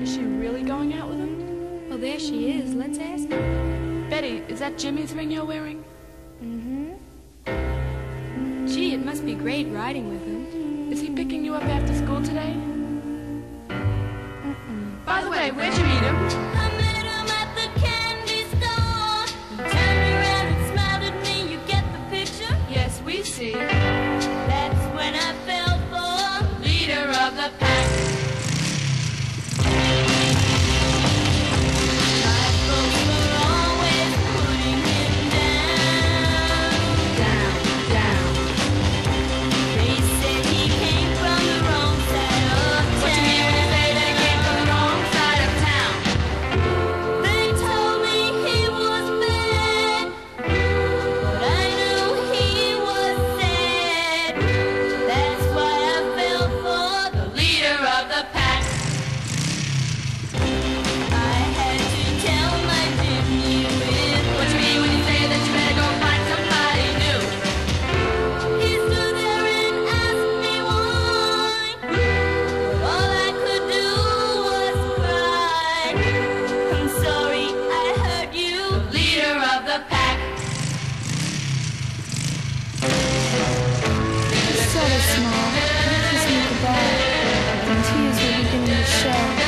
Is she really going out with him? Well, there she is. Let's ask her. Betty, is that Jimmy's ring you're wearing? Mm-hmm. Gee, it must be great riding with him. Is he picking you up after school today? Mm-mm. By the way, where'd you meet him? volunteers were beginning to show.